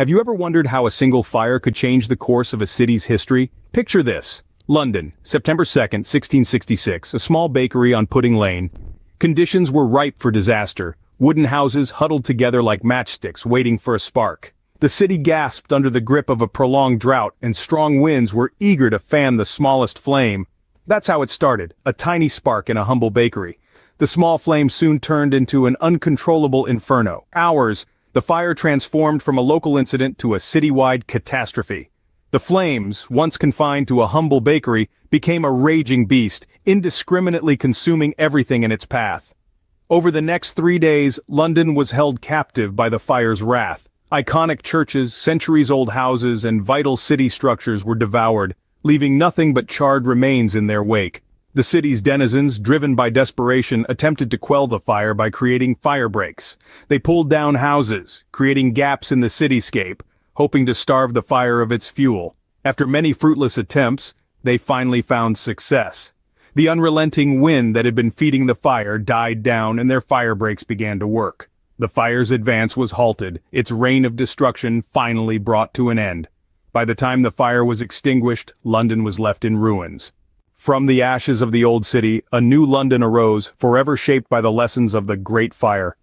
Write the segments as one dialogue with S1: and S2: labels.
S1: Have you ever wondered how a single fire could change the course of a city's history? Picture this. London, September 2, 1666, a small bakery on Pudding Lane. Conditions were ripe for disaster, wooden houses huddled together like matchsticks waiting for a spark. The city gasped under the grip of a prolonged drought and strong winds were eager to fan the smallest flame. That's how it started, a tiny spark in a humble bakery. The small flame soon turned into an uncontrollable inferno. Hours, the fire transformed from a local incident to a citywide catastrophe. The flames, once confined to a humble bakery, became a raging beast, indiscriminately consuming everything in its path. Over the next three days, London was held captive by the fire's wrath. Iconic churches, centuries-old houses, and vital city structures were devoured, leaving nothing but charred remains in their wake. The city's denizens, driven by desperation, attempted to quell the fire by creating fire breaks. They pulled down houses, creating gaps in the cityscape, hoping to starve the fire of its fuel. After many fruitless attempts, they finally found success. The unrelenting wind that had been feeding the fire died down and their fire breaks began to work. The fire's advance was halted, its reign of destruction finally brought to an end. By the time the fire was extinguished, London was left in ruins. From the ashes of the old city, a new London arose, forever shaped by the lessons of the Great Fire.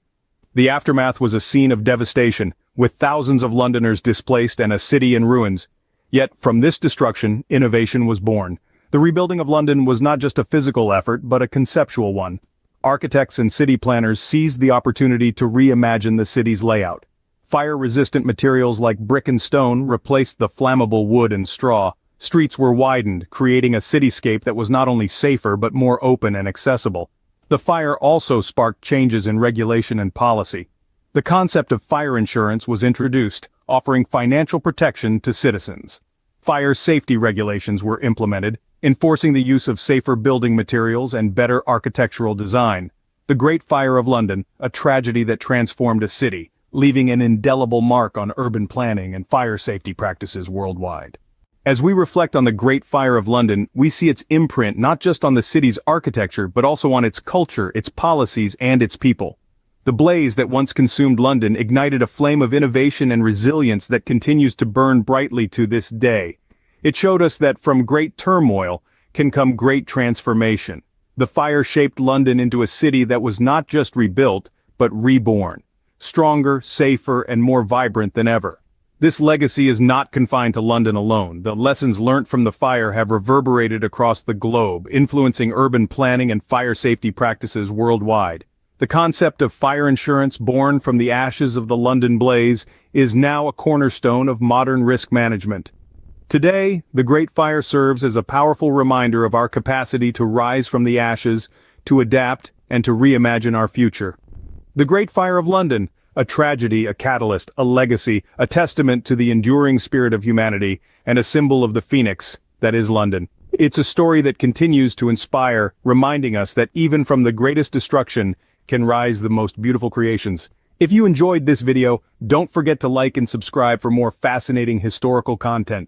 S1: The aftermath was a scene of devastation, with thousands of Londoners displaced and a city in ruins. Yet, from this destruction, innovation was born. The rebuilding of London was not just a physical effort, but a conceptual one. Architects and city planners seized the opportunity to reimagine the city's layout. Fire-resistant materials like brick and stone replaced the flammable wood and straw, Streets were widened, creating a cityscape that was not only safer but more open and accessible. The fire also sparked changes in regulation and policy. The concept of fire insurance was introduced, offering financial protection to citizens. Fire safety regulations were implemented, enforcing the use of safer building materials and better architectural design. The Great Fire of London, a tragedy that transformed a city, leaving an indelible mark on urban planning and fire safety practices worldwide. As we reflect on the Great Fire of London, we see its imprint not just on the city's architecture but also on its culture, its policies, and its people. The blaze that once consumed London ignited a flame of innovation and resilience that continues to burn brightly to this day. It showed us that from great turmoil can come great transformation. The fire shaped London into a city that was not just rebuilt, but reborn. Stronger, safer, and more vibrant than ever. This legacy is not confined to London alone. The lessons learnt from the fire have reverberated across the globe, influencing urban planning and fire safety practices worldwide. The concept of fire insurance born from the ashes of the London blaze is now a cornerstone of modern risk management. Today, the Great Fire serves as a powerful reminder of our capacity to rise from the ashes, to adapt, and to reimagine our future. The Great Fire of London, a tragedy, a catalyst, a legacy, a testament to the enduring spirit of humanity, and a symbol of the phoenix that is London. It's a story that continues to inspire, reminding us that even from the greatest destruction can rise the most beautiful creations. If you enjoyed this video, don't forget to like and subscribe for more fascinating historical content.